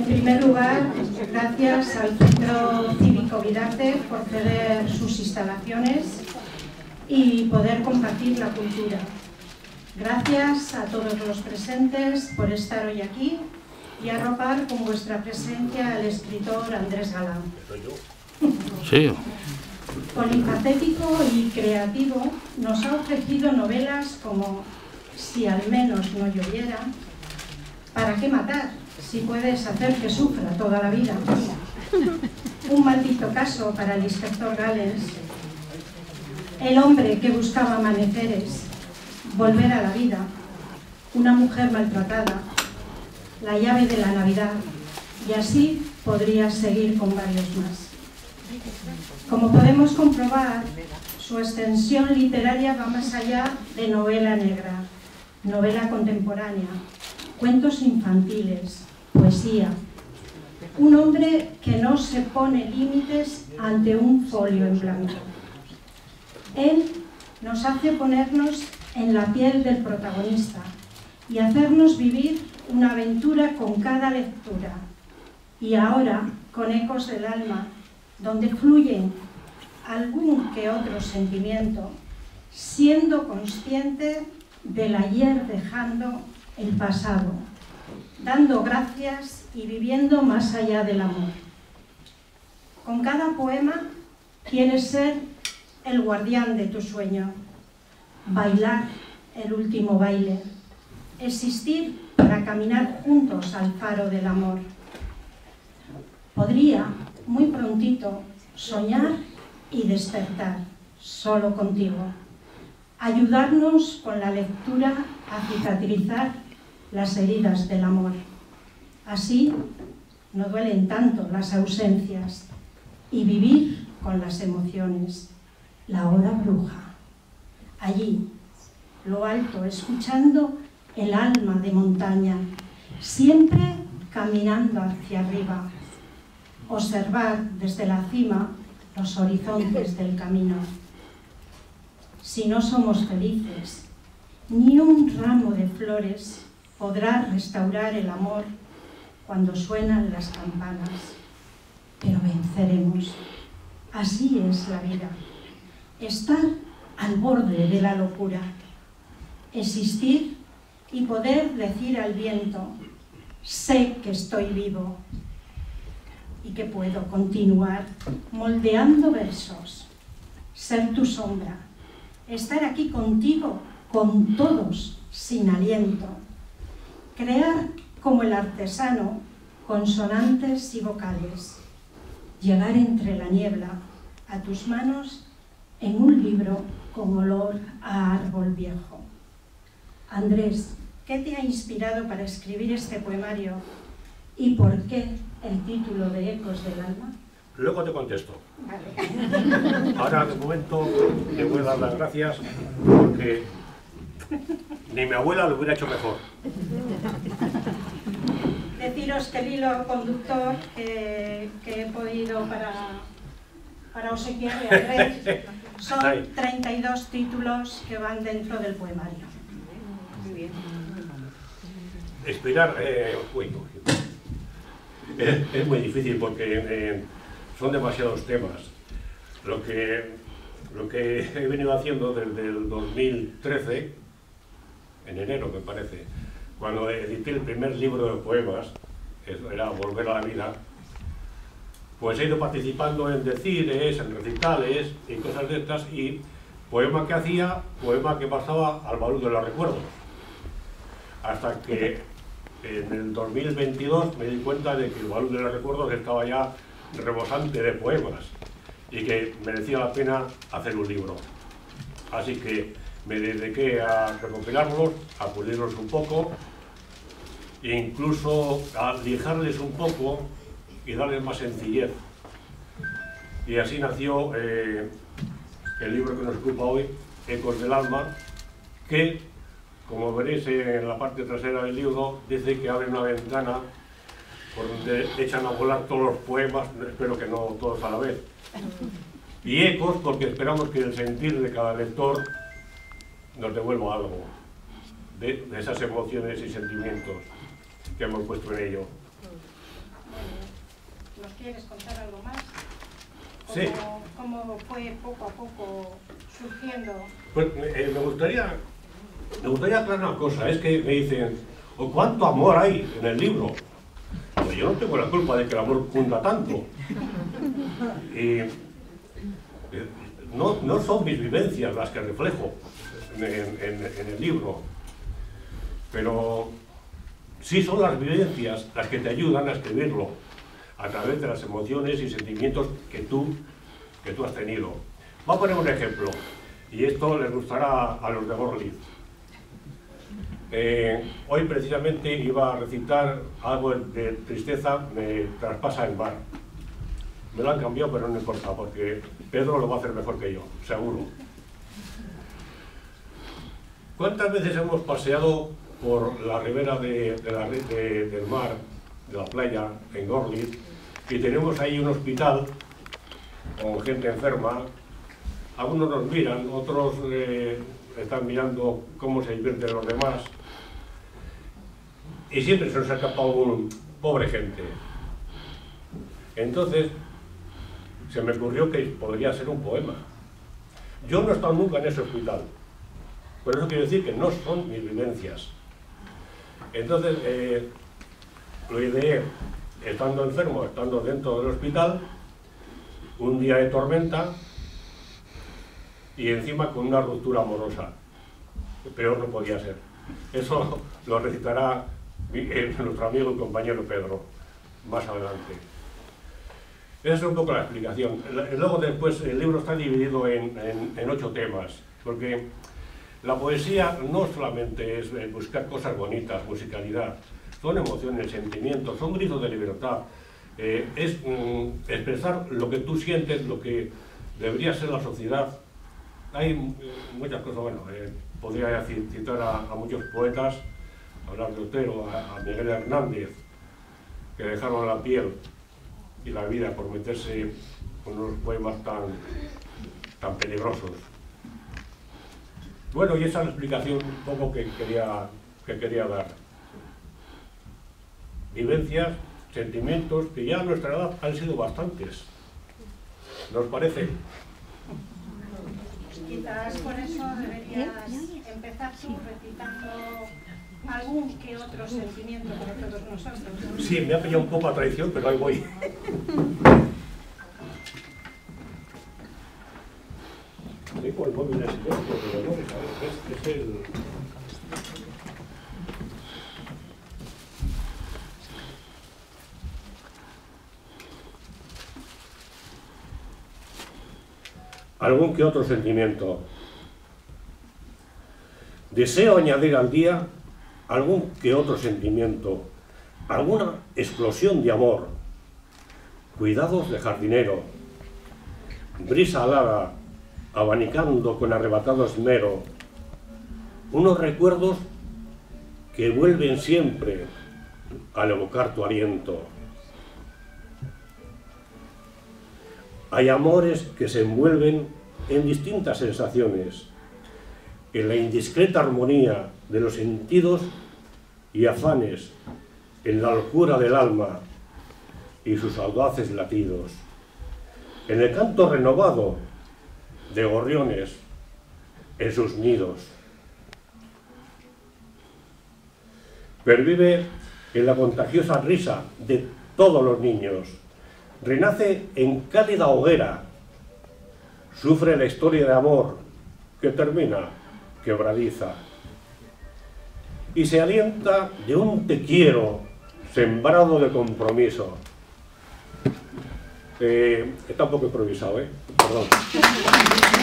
En primer lugar, gracias al Centro Cívico Vidarte por ceder sus instalaciones y poder compartir la cultura. Gracias a todos los presentes por estar hoy aquí y arropar con vuestra presencia al escritor Andrés Galán. Sí. Polifacético y creativo, nos ha ofrecido novelas como Si al menos no lloviera, ¿Para qué matar si puedes hacer que sufra toda la vida? Un maldito caso para el inspector Gales. El hombre que buscaba amaneceres, volver a la vida, una mujer maltratada, la llave de la Navidad, y así podría seguir con varios más. Como podemos comprobar, su extensión literaria va más allá de novela negra, novela contemporánea, cuentos infantiles, poesía. Un hombre que no se pone límites ante un folio en blanco. Él nos hace ponernos en la piel del protagonista y hacernos vivir una aventura con cada lectura. Y ahora, con ecos del alma, donde fluyen algún que otro sentimiento, siendo consciente del ayer dejando el pasado, dando gracias y viviendo más allá del amor. Con cada poema quieres ser el guardián de tu sueño, bailar el último baile, existir para caminar juntos al faro del amor. Podría, muy prontito, soñar y despertar solo contigo, ayudarnos con la lectura a cicatrizar las heridas del amor. Así no duelen tanto las ausencias y vivir con las emociones. La hora bruja. Allí, lo alto, escuchando el alma de montaña, siempre caminando hacia arriba. Observar desde la cima los horizontes del camino. Si no somos felices, ni un ramo de flores podrá restaurar el amor cuando suenan las campanas. Pero venceremos. Así es la vida. Estar al borde de la locura. Existir y poder decir al viento, sé que estoy vivo y que puedo continuar moldeando versos, ser tu sombra, estar aquí contigo, con todos, sin aliento, crear como el artesano consonantes y vocales, llegar entre la niebla a tus manos en un libro con olor a árbol viejo. Andrés, ¿qué te ha inspirado para escribir este poemario y por qué el título de Ecos del Alma? Luego te contesto. Vale. Ahora, de momento, te voy a dar las gracias porque ni mi abuela lo hubiera hecho mejor. Deciros que el hilo conductor que, que he podido para, para obsequiarle a Andrés son Ahí. 32 títulos que van dentro del poemario. Inspirar, eh, uy, uy. Es, es muy difícil porque eh, son demasiados temas. Lo que, lo que he venido haciendo desde el 2013, en enero me parece, cuando edité el primer libro de poemas, era Volver a la vida, pues he ido participando en decires, en recitales y cosas de estas, y poema que hacía, poema que pasaba al baúl de los recuerdos. Hasta que en el 2022 me di cuenta de que el baúl de los recuerdos estaba ya rebosante de poemas y que merecía la pena hacer un libro. Así que me dediqué a recopilarlos, a pulirlos un poco, e incluso a lijarles un poco y darles más sencillez. Y así nació eh, el libro que nos ocupa hoy, Ecos del Alma, que, como veréis en la parte trasera del libro, dice que abre una ventana por donde echan a volar todos los poemas, espero que no todos a la vez. Y ecos, porque esperamos que el sentir de cada lector nos devuelva algo de, de esas emociones y sentimientos que hemos puesto en ello. quieres contar algo más? Sí. ¿Cómo, fue poco a poco surgiendo? Pues eh, me gustaría me gustaría aclarar una cosa, es que me dicen, ¿o cuánto amor hay en el libro? Yo no tengo la culpa de que el amor cunda tanto. Y, eh, no, no, son mis vivencias las que reflejo en, en el libro, pero sí son las vivencias las que te ayudan a escribirlo a través de las emociones y sentimientos que tú, que tú has tenido. Voy a poner un ejemplo, y esto les gustará a los de Gorlitz. Eh, hoy precisamente iba a recitar algo de tristeza, me traspasa el mar. Me lo han cambiado, pero no importa, porque Pedro lo va a hacer mejor que yo, seguro. ¿Cuántas veces hemos paseado por la ribera del mar, de la playa, en Gorlitz, y tenemos ahí un hospital con gente enferma. Algunos nos miran, otros eh, están mirando cómo se divierten los demás. Y siempre se nos ha escapado un pobre gente. Entonces, se me ocurrió que podría ser un poema. Yo no he estado nunca en ese hospital. Por eso quiero decir que no son mis vivencias. Entonces, eh, lo ideé estando enfermo, estando dentro del hospital, un día de tormenta y encima con una ruptura amorosa. Peor no podía ser. Eso lo recitará eh, nuestro amigo y compañero Pedro más adelante. Esa es un poco la explicación. Luego después el libro está dividido en, en ocho temas, porque la poesía no solamente es eh, buscar cosas bonitas, musicalidad, son emociones, sentimientos, son gritos de libertad. Eh, es mm, expresar lo que tú sientes, lo que debería ser la sociedad. Hay eh, muchas cosas, bueno, podría citar a, muchos poetas, hablar de Otero, a, a, Miguel Hernández, que dejaron la piel y la vida por meterse con unos poemas tan, tan peligrosos. Bueno, y esa es la explicación un poco que quería, que quería dar. Vivencias, sentimientos, que ya a nuestra edad han sido bastantes. ¿Nos parece? Quizás por eso deberías empezar tú recitando algún que otro sentimiento para todos nosotros. Sí, me ha pillado un poco a traición, pero ahí voy. Tengo el móvil en silencio, pero no, es, es el... algún que otro sentimiento. Deseo añadir al día algún que otro sentimiento, alguna explosión de amor, cuidados de jardinero, brisa alada, abanicando con arrebatado esmero, unos recuerdos que vuelven siempre al evocar tu aliento. Hay amores que se envuelven en distintas sensaciones, en la indiscreta armonía de los sentidos y afanes, en la locura del alma y sus audaces latidos, en el canto renovado de gorriones en sus nidos. Pervive en la contagiosa risa de todos los niños. Renace en cálida hoguera. Sufre la historia de amor que termina quebradiza. Y se alienta de un te quiero sembrado de compromiso. Eh, está un poco improvisado, ¿eh? Perdón.